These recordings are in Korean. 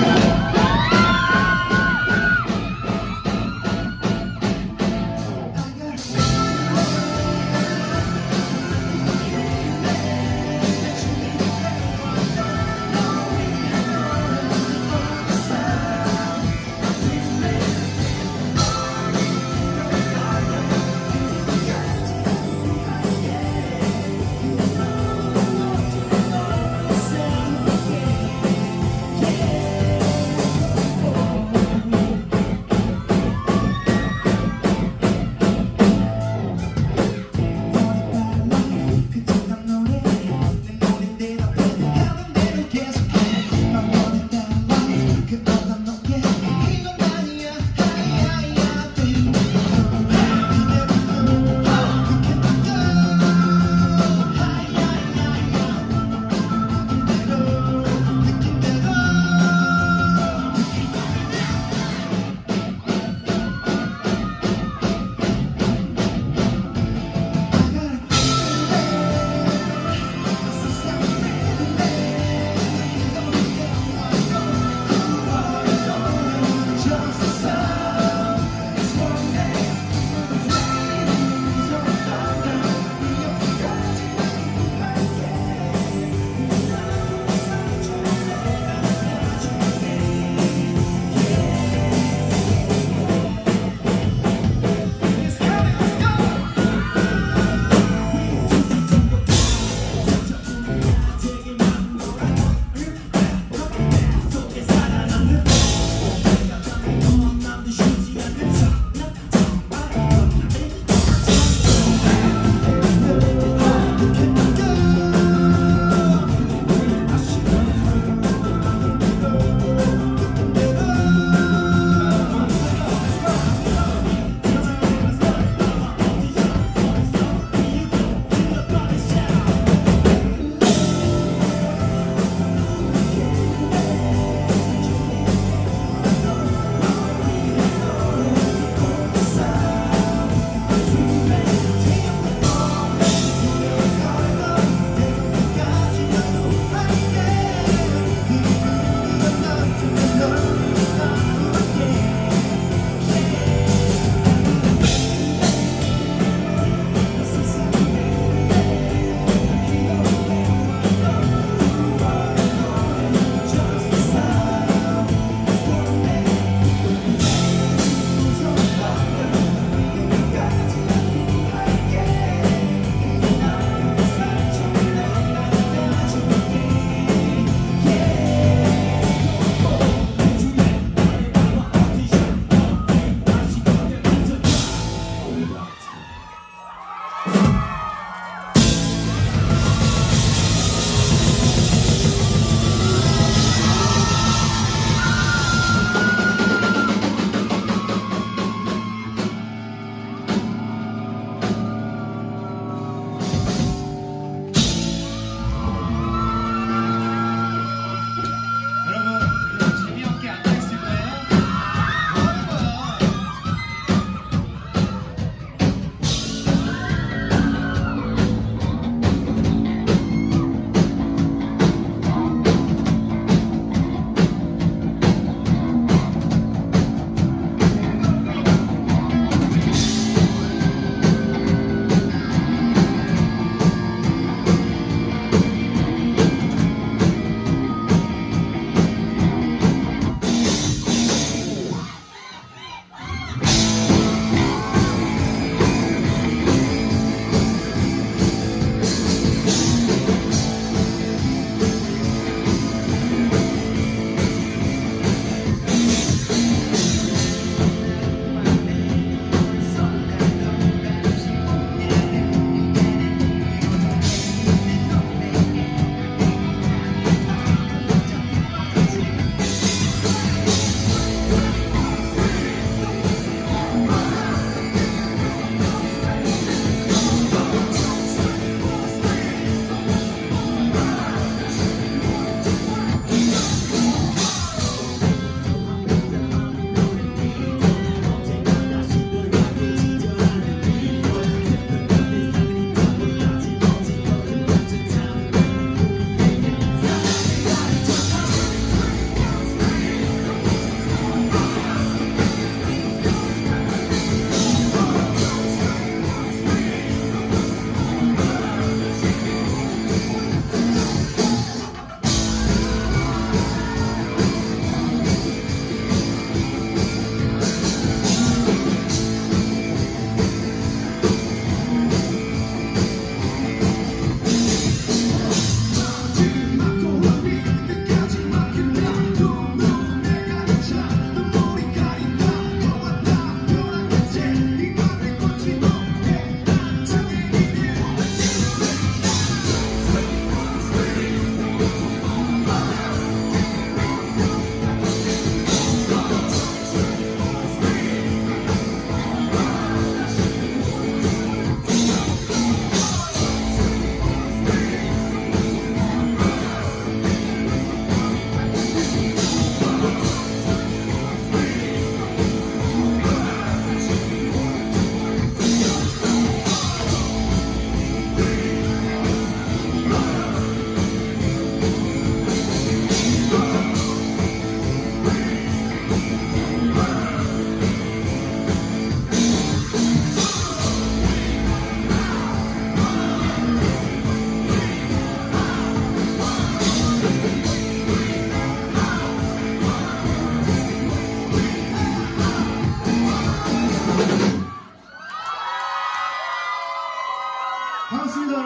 Yes.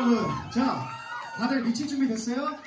여러분 자 다들 미칠 준비 됐어요?